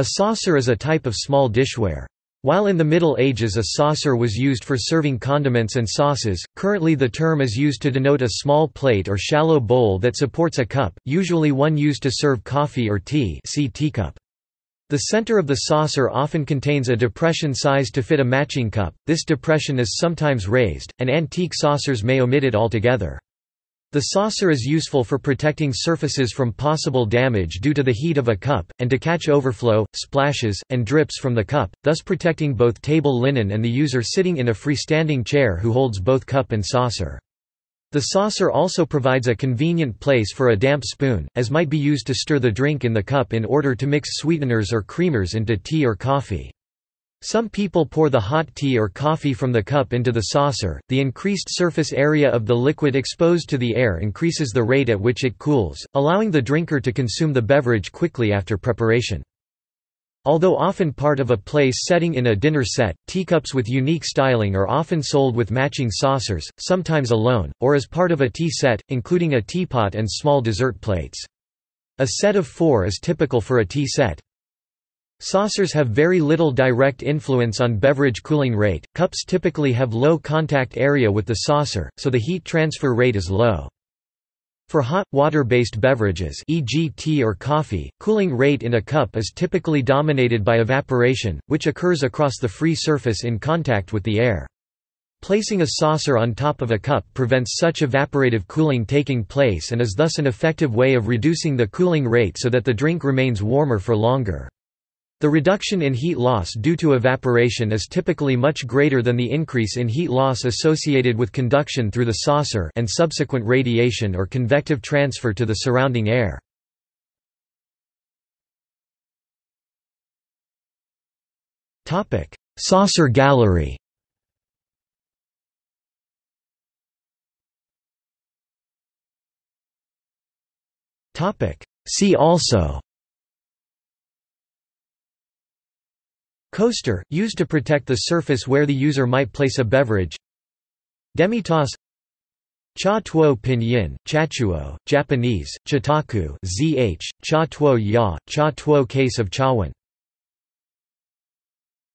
A saucer is a type of small dishware. While in the Middle Ages a saucer was used for serving condiments and sauces, currently the term is used to denote a small plate or shallow bowl that supports a cup, usually one used to serve coffee or tea see teacup. The center of the saucer often contains a depression sized to fit a matching cup, this depression is sometimes raised, and antique saucers may omit it altogether. The saucer is useful for protecting surfaces from possible damage due to the heat of a cup, and to catch overflow, splashes, and drips from the cup, thus protecting both table linen and the user sitting in a freestanding chair who holds both cup and saucer. The saucer also provides a convenient place for a damp spoon, as might be used to stir the drink in the cup in order to mix sweeteners or creamers into tea or coffee. Some people pour the hot tea or coffee from the cup into the saucer. The increased surface area of the liquid exposed to the air increases the rate at which it cools, allowing the drinker to consume the beverage quickly after preparation. Although often part of a place setting in a dinner set, teacups with unique styling are often sold with matching saucers, sometimes alone, or as part of a tea set, including a teapot and small dessert plates. A set of four is typical for a tea set. Saucers have very little direct influence on beverage cooling rate, cups typically have low contact area with the saucer, so the heat transfer rate is low. For hot, water-based beverages e.g. tea or coffee, cooling rate in a cup is typically dominated by evaporation, which occurs across the free surface in contact with the air. Placing a saucer on top of a cup prevents such evaporative cooling taking place and is thus an effective way of reducing the cooling rate so that the drink remains warmer for longer. The reduction in heat loss due to evaporation is typically much greater than the increase in heat loss associated with conduction through the saucer and subsequent radiation or convective transfer to the surrounding air. Saucer gallery See also Coaster, used to protect the surface where the user might place a beverage. Demitasse Cha tuo pinyin, Japanese, chitaku, zh, cha tuo ya, cha tuo case of chawan